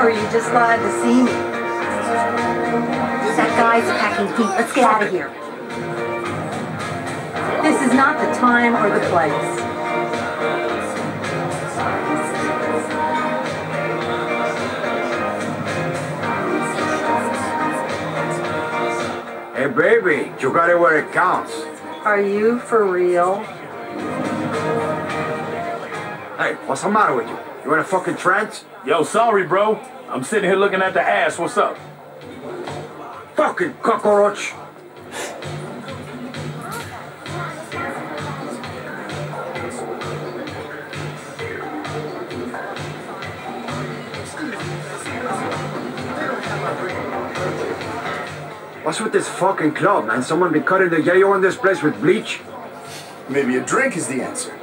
gun, or are you just glad to see me? That guy's packing heat. Let's get out of here. This is not the time or the place. Hey, baby, you got it where it counts. Are you for real? Hey, what's the matter with you? You in a fucking trance? Yo, sorry, bro. I'm sitting here looking at the ass. What's up? Fucking cockroach! What's with this fucking club, man? Someone be cutting the yayo in this place with bleach? Maybe a drink is the answer.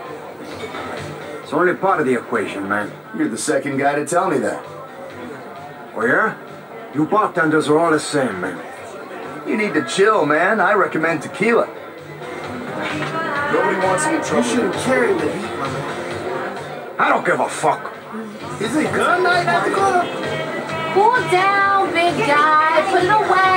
It's only part of the equation, man. You're the second guy to tell me that. Oh, yeah? You bartenders are all the same, man. You need to chill, man. I recommend tequila. Nobody wants any trouble. You shouldn't carry the heat, my man. I don't give a fuck. Is it gun night at the club? Cool down, big guy. Put it away.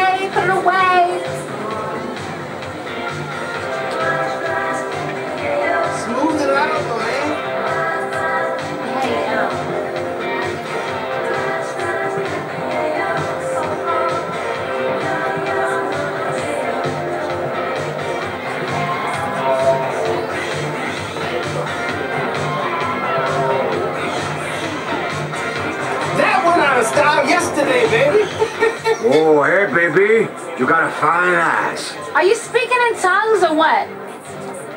Baby. Oh, hey, baby. You got a fine ass. are you speaking in tongues or what?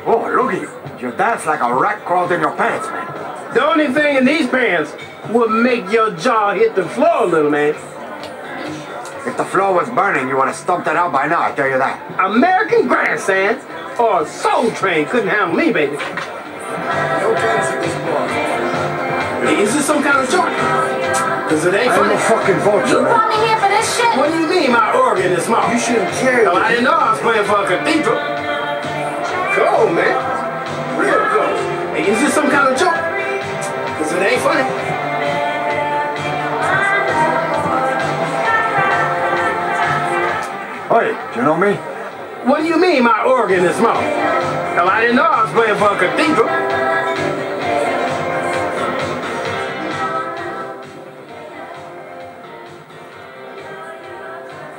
Oh, look at you. You dance like a rat crawled in your pants, man. The only thing in these pants would make your jaw hit the floor, little man. If the floor was burning, you would have stumped it out by now, I tell you that. American Bandstand or Soul Train couldn't handle me, baby. No guns at this bar. Is this some kind of joke? Cause it ain't I'm funny. a fucking vulture, You man. brought me here for this shit? What do you mean my organ is small? You shouldn't carry No, I didn't know I was playing for a cathedral. Cold, man. Real cold. Hey, is this some kind of joke? Cause it ain't funny. Hey, do you know me? What do you mean my organ is small? Hell, I didn't know I was playing for a cathedral.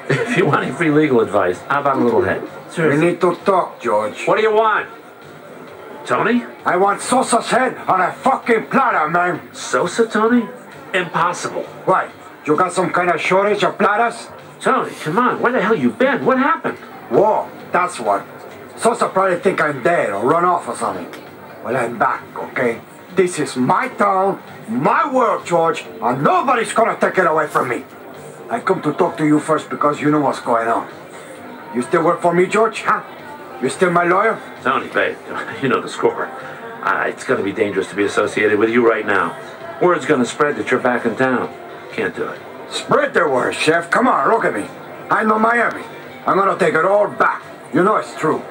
If you want any free legal advice, how about a little head? We need to talk, George. What do you want? Tony? I want Sosa's head on a fucking platter, man. Sosa, Tony? Impossible. Why? You got some kind of shortage of platters? Tony, come on. Where the hell you been? What happened? War, that's what. Sosa probably think I'm dead or run off or something. Well, I'm back, okay? This is my town, my world, George, and nobody's gonna take it away from me. I come to talk to you first because you know what's going on. You still work for me, George, huh? You still my lawyer? Tony, babe, you know the score. Uh, it's going to be dangerous to be associated with you right now. Word's going to spread that you're back in town. Can't do it. Spread the word, Chef. Come on, look at me. I know Miami. I'm gonna take it all back. You know it's true.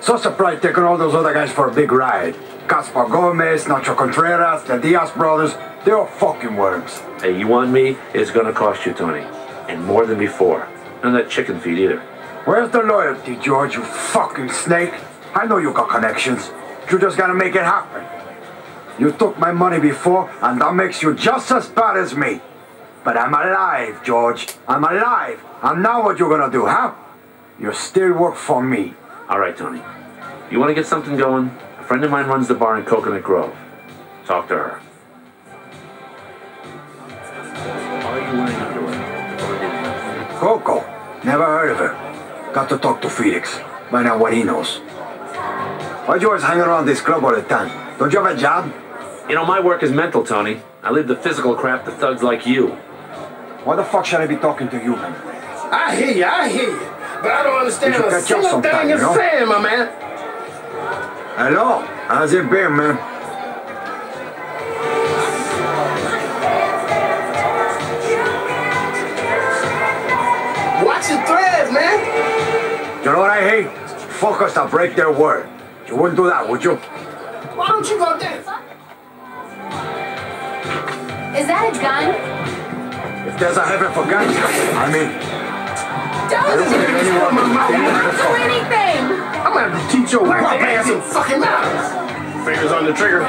So probably taking all those other guys for a big ride. Gaspar Gomez, Nacho Contreras, the Diaz brothers, they're all fucking worms. Hey, you want me? It's going to cost you, Tony. And more than before. And that chicken feed either. Where's the loyalty, George, you fucking snake? I know you got connections. You just gotta make it happen. You took my money before, and that makes you just as bad as me. But I'm alive, George. I'm alive. And now what you gonna do, huh? You still work for me. All right, Tony. You want to get something going? A friend of mine runs the bar in Coconut Grove. Talk to her. Underwear? Coco. Never heard of her. Got to talk to Felix. Find out what he knows. Why you always hanging around this club all the time? Don't you have a job? You know, my work is mental, Tony. I leave the physical crap to thugs like you. Why the fuck should I be talking to you, man? I hear you, I hear you. But I don't understand You should a single thing you you're know? saying, my man. Hello? How's it been, man? Man. You know what I hate? Fuckers that break their word. You wouldn't do that, would you? Why don't you go start dancing. Is that a gun? If there's a heaven for guns, I'm in. Don't think anyone- Don't do anything! I'm gonna have to teach your white ass some fucking manners. Fingers on the trigger.